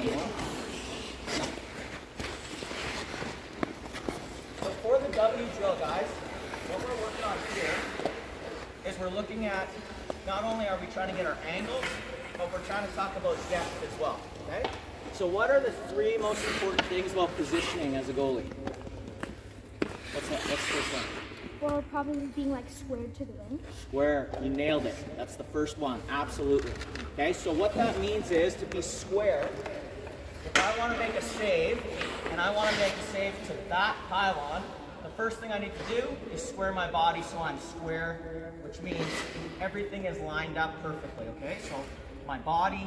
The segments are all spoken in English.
So for the W drill, guys, what we're working on here is we're looking at, not only are we trying to get our angles, but we're trying to talk about depth as well, okay? So what are the three most important things about positioning as a goalie? What's that? What's the first one? Well, probably being like squared to the ring. Square, you nailed it. That's the first one, absolutely. Okay, so what that means is to be square, if I want to make a save, and I want to make a save to that pylon, the first thing I need to do is square my body so I'm square, which means everything is lined up perfectly, okay? So my body,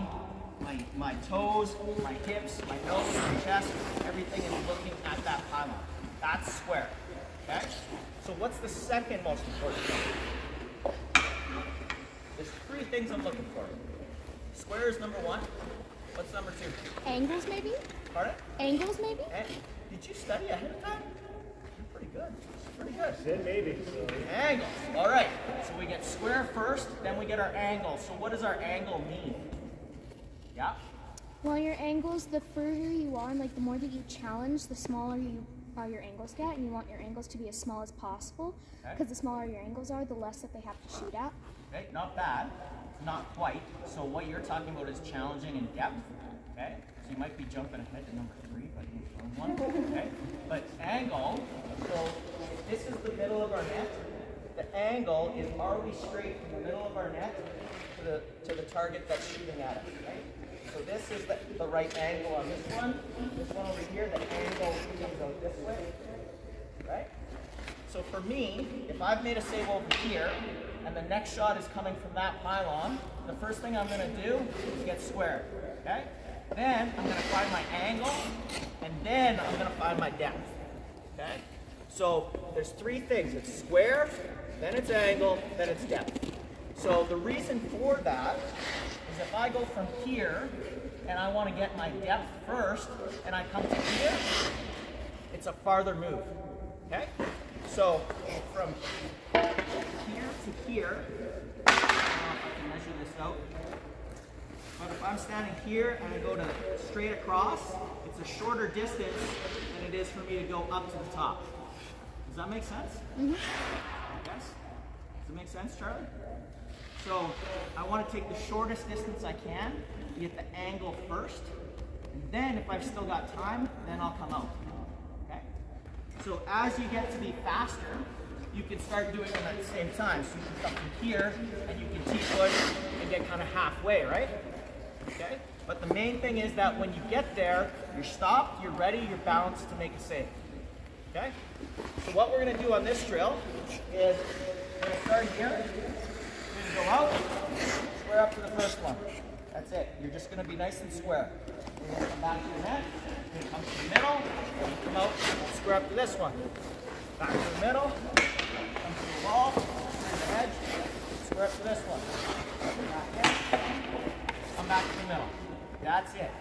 my, my toes, my hips, my nose, my chest, everything is looking at that pylon. That's square, okay? So what's the second most important thing? There's three things I'm looking for. Square is number one. What's number two? Angles maybe? Pardon? Angles maybe? And did you study ahead of time? You're pretty good. Pretty good. Said maybe. Angles. All right. So we get square first, then we get our angle. So what does our angle mean? Yeah? Well, your angles, the further you are, and like the more that you challenge, the smaller you are your angles get, and you want your angles to be as small as possible. Okay. Because the smaller your angles are, the less that they have to shoot at. Okay, not bad. Not quite. So what you're talking about is challenging in depth. Okay? So you might be jumping ahead to number three, but you're one. Okay? But angle, so this is the middle of our net, the angle is are we straight from the middle of our net to the to the target that's shooting at us, right? So this is the, the right angle on this one. This one over here, the angle comes out this way. Right? So for me, if I've made a save over here, and the next shot is coming from that pylon, the first thing I'm gonna do is get square, okay? Then I'm gonna find my angle, and then I'm gonna find my depth, okay? So there's three things, it's square, then it's angle, then it's depth. So the reason for that is if I go from here, and I wanna get my depth first, and I come to here, it's a farther move. Okay? So from here to here, I don't know if I can measure this out. But if I'm standing here and I go to straight across, it's a shorter distance than it is for me to go up to the top. Does that make sense? Mm-hmm. Yes? Does it make sense, Charlie? So I want to take the shortest distance I can, get the angle first, and then if I've still got time, then I'll come out. Okay? So as you get to be faster, you can start doing them at the same time. So you can come from here and you can T-foot and get kind of halfway, right? Okay? But the main thing is that when you get there, you're stopped, you're ready, you're balanced to make a save. Okay? So what we're to do on this drill is we're to start here. We're to go out, square up to the first one. That's it. You're just to be nice and square. Going to come back to your net. You're to come to the middle. Come out, square up to this one. Back to the middle. Come to the wall. Clear the edge. Square up to this one. Back in. Come back to the middle. That's it.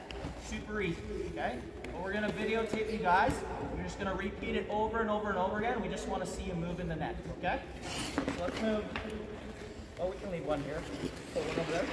Super easy, okay? But we're gonna videotape you guys. You're just gonna repeat it over and over and over again. We just wanna see you move in the net, okay? So let's move. Oh, we can leave one here. Put one over there.